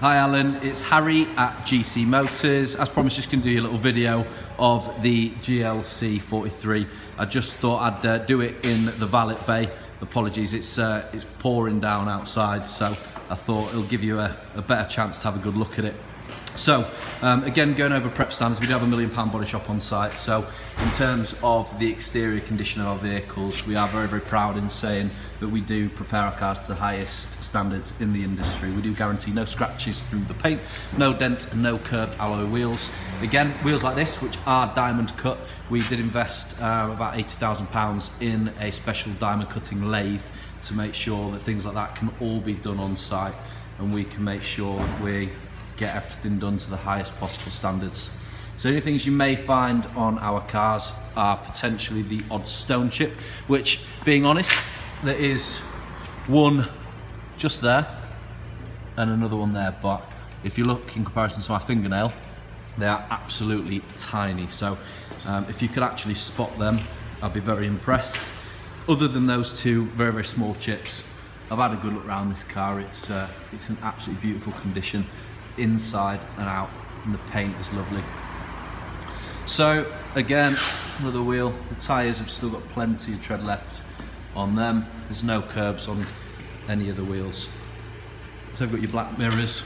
Hi Alan, it's Harry at GC Motors. As promised, just going to do a little video of the GLC 43. I just thought I'd uh, do it in the valet bay. Apologies, it's uh, it's pouring down outside, so I thought it'll give you a, a better chance to have a good look at it. So, um, again, going over prep standards, we do have a million pound body shop on site. So, in terms of the exterior condition of our vehicles, we are very, very proud in saying that we do prepare our cars to the highest standards in the industry. We do guarantee no scratches through the paint, no dents, and no curbed alloy wheels. Again, wheels like this, which are diamond cut, we did invest uh, about £80,000 in a special diamond cutting lathe to make sure that things like that can all be done on site and we can make sure that we get everything done to the highest possible standards. So any things you may find on our cars are potentially the odd stone chip, which being honest, there is one just there and another one there, but if you look in comparison to my fingernail, they are absolutely tiny. So um, if you could actually spot them, I'd be very impressed. Other than those two very, very small chips, I've had a good look around this car. It's, uh, it's an absolutely beautiful condition inside and out and the paint is lovely. So again, another wheel, the tyres have still got plenty of tread left on them. There's no curbs on any of the wheels. So I've got your black mirrors,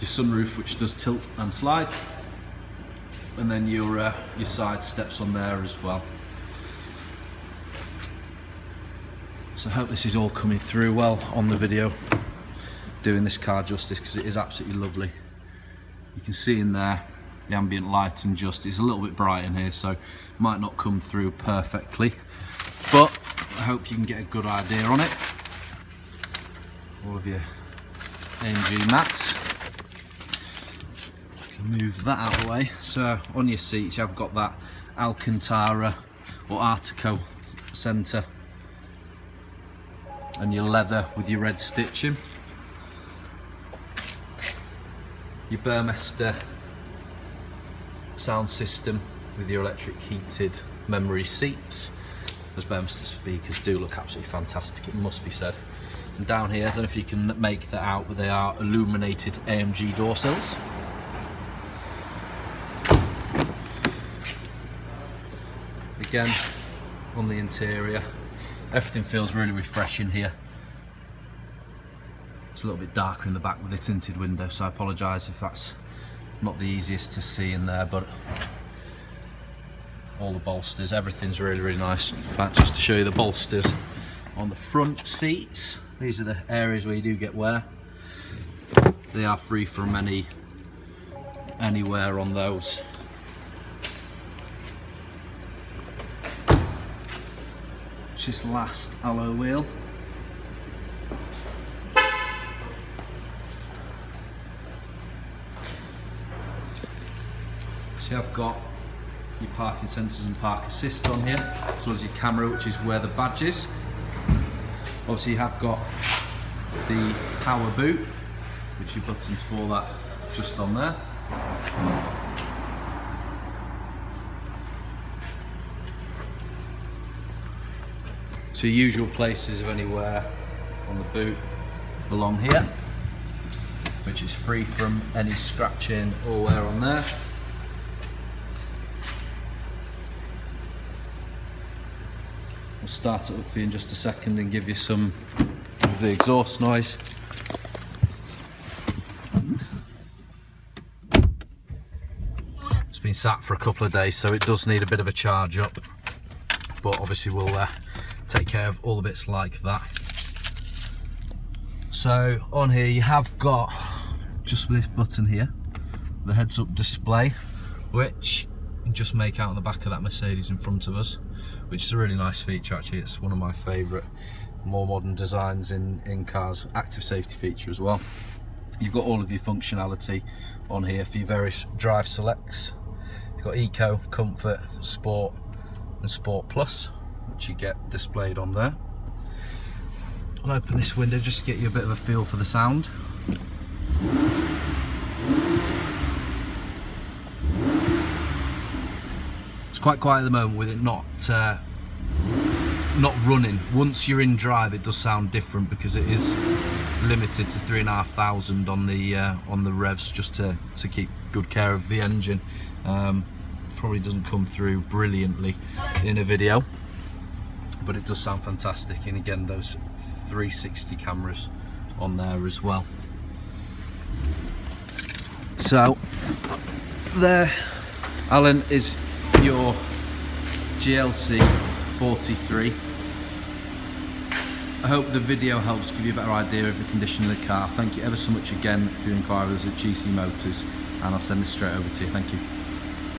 your sunroof which does tilt and slide, and then your, uh, your side steps on there as well. So I hope this is all coming through well on the video doing this car justice because it is absolutely lovely. You can see in there the ambient light and just, it's a little bit bright in here so might not come through perfectly but I hope you can get a good idea on it. All of your AMG mats. Move that out of the way. So on your seats you've got that Alcantara or Artico centre and your leather with your red stitching. Your Burmester sound system with your electric heated memory seats. Those Burmester speakers do look absolutely fantastic, it must be said. And down here, I don't know if you can make that out, but they are illuminated AMG door sills. Again, on the interior, everything feels really refreshing here. It's a little bit darker in the back with the tinted window, so I apologise if that's not the easiest to see in there, but all the bolsters, everything's really, really nice. In fact, just to show you the bolsters on the front seats, these are the areas where you do get wear. They are free from any anywhere on those. Just last alloy wheel. So I've got your parking sensors and park assist on here, as well as your camera, which is where the badge is. Obviously you have got the power boot, which your buttons for that just on there. So usual places of anywhere on the boot along here, which is free from any scratching or wear on there. I'll start it up for you in just a second and give you some of the exhaust noise. It's been sat for a couple of days so it does need a bit of a charge up but obviously we'll uh, take care of all the bits like that. So on here you have got just this button here, the heads up display which just make out on the back of that Mercedes in front of us which is a really nice feature actually. It's one of my favourite more modern designs in, in cars. Active safety feature as well. You've got all of your functionality on here for your various drive selects. You've got Eco, Comfort, Sport and Sport Plus, which you get displayed on there. I'll open this window just to get you a bit of a feel for the sound. It's quite quiet at the moment with it not uh, not running. Once you're in drive, it does sound different because it is limited to three and a half thousand on the uh, on the revs just to to keep good care of the engine. Um, probably doesn't come through brilliantly in a video but it does sound fantastic. And again those 360 cameras on there as well. So there Alan is your GLC 43 I hope the video helps give you a better idea of the condition of the car. Thank you ever so much again for your inquiries at GC Motors and I'll send this straight over to you. Thank you.